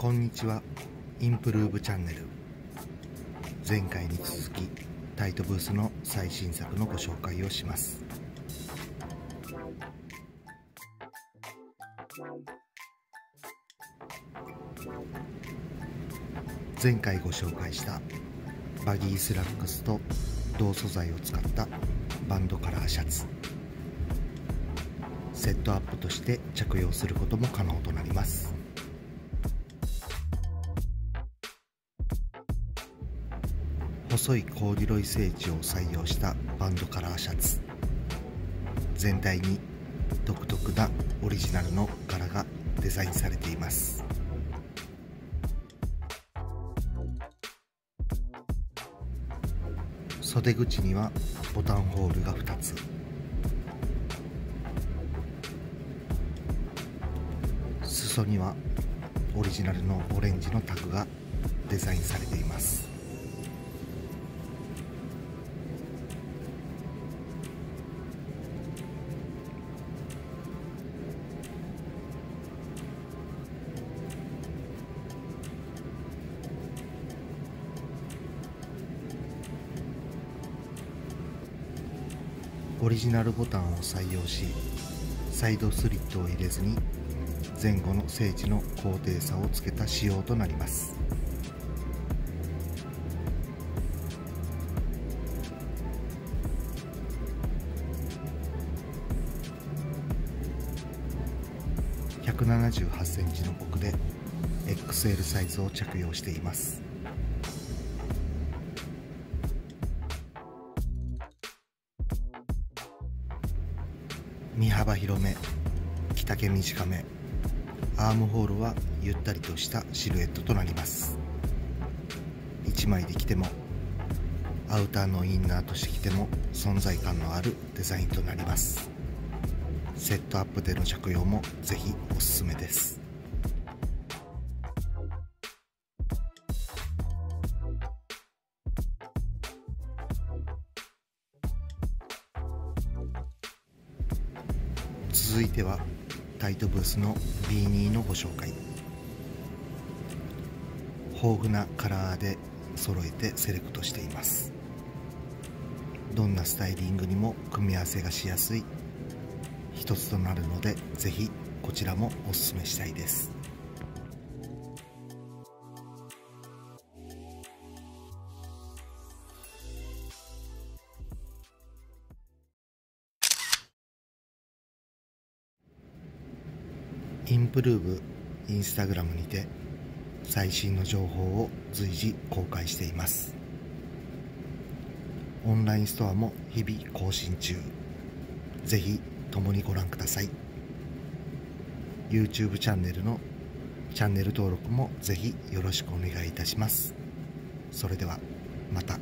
こんにちは。インプルーブチャンネル。前回に続きタイトブースの最新作のご紹介をします。前回ご紹介したバギースラックスと同素材を使ったバンドカラーシャツ。セットアップとして着用することも可能となります。細いコーデュロイセージを採用したバンドカラーシャツ。全体に独特なオリジナルの柄がデザインされています。袖口にはボタンホールが2つ。裾にはオリジナルのオレンジのタグがデザインされています。オリジナルボタンを採用しサイドスリットを入れずに前後の静止の高低差をつけた仕様となります。178センチの僕で XL サイズを着用しています。身幅広め着丈短めアームホールはゆったりとしたシルエットとなります。1枚で着てもアウターのインナーとして着ても存在感のあるデザインとなります。セットアップでの着用もぜひおすすめです。続いてはタイトブースの B2 のご紹介。豊富なカラーで揃えてセレクトしています。どんなスタイリングにも組み合わせがしやすい一つとなるので是非こちらもおすすめしたいです。インプルーブインスタグラムにて最新の情報を随時公開しています。オンラインストアも日々更新中。ぜひ共にご覧ください。YouTube チャンネルのチャンネル登録もぜひよろしくお願いいたします。それではまた。